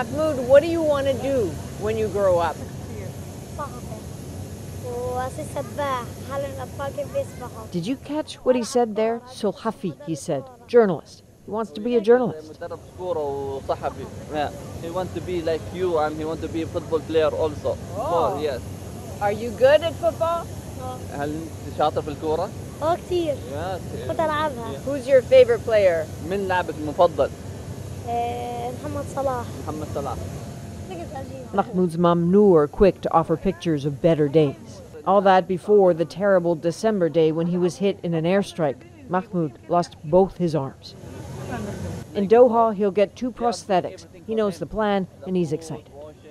Mahmoud, what do you want to do when you grow up? صحفي وأصير سباح حال الأطفال كيف بيسبحوا Did you catch what he said there? Sulhafi, he said. Journalist. He wants to be a journalist. مدرب كورة وصحفي. Yeah. He want to be like you and he want to be a football player also. Oh. Oh, yes. Are you good at football? هل انت شاطر في الكورة؟ اه كتير Yes. كنت ألعبها Who's your favorite player? من لاعبك المفضل؟ Mahmoud's mom, Noor, quick to offer pictures of better days. All that before the terrible December day when he was hit in an airstrike. Mahmoud lost both his arms. In Doha, he'll get two prosthetics. He knows the plan and he's excited.